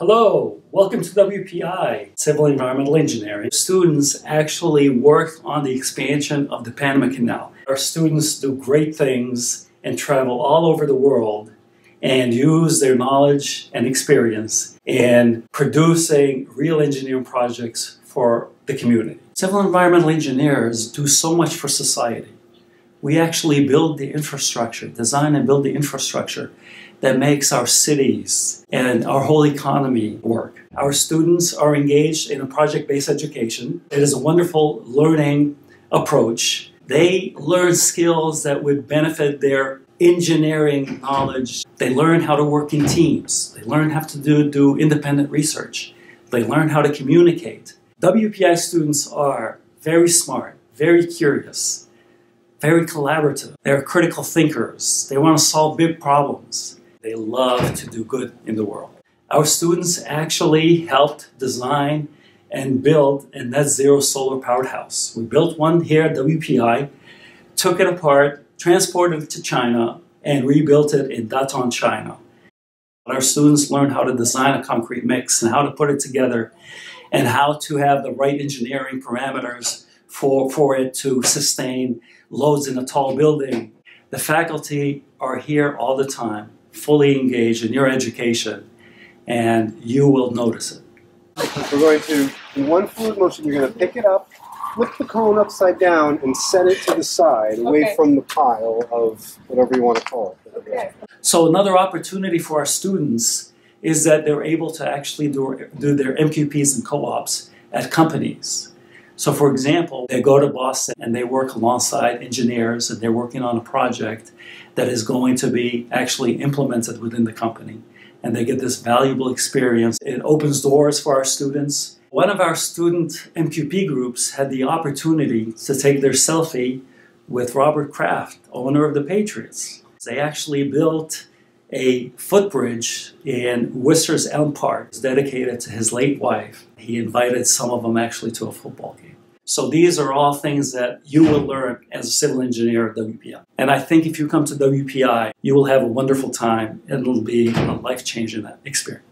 Hello, welcome to WPI, Civil Environmental Engineering. Students actually work on the expansion of the Panama Canal. Our students do great things and travel all over the world and use their knowledge and experience in producing real engineering projects for the community. Civil environmental engineers do so much for society. We actually build the infrastructure, design and build the infrastructure that makes our cities and our whole economy work. Our students are engaged in a project based education. It is a wonderful learning approach. They learn skills that would benefit their engineering knowledge. They learn how to work in teams. They learn how to do, do independent research. They learn how to communicate. WPI students are very smart, very curious, very collaborative. They're critical thinkers. They want to solve big problems. They love to do good in the world. Our students actually helped design and build a net zero solar powered house. We built one here at WPI, took it apart, transported it to China, and rebuilt it in Datong, China. Our students learned how to design a concrete mix and how to put it together and how to have the right engineering parameters for, for it to sustain loads in a tall building. The faculty are here all the time fully engaged in your education, and you will notice it. We're going to, in one fluid motion, you're going to pick it up, flip the cone upside down, and set it to the side, away Okay. from the pile of whatever you want to call it. Okay. So another opportunity for our students is that they're able to actually do, do their MQPs and co-ops at companies. So for example, they go to Boston and they work alongside engineers and they're working on a project that is going to be actually implemented within the company. And they get this valuable experience. It opens doors for our students. One of our student MQP groups had the opportunity to take their selfie with Robert Kraft, owner of the Patriots. They actually built a footbridge in Worcester's Elm Park dedicated to his late wife. He invited some of them actually to a football game. So these are all things that you will learn as a civil engineer at WPI. And I think if you come to WPI, you will have a wonderful time and it'll be a life changing experience.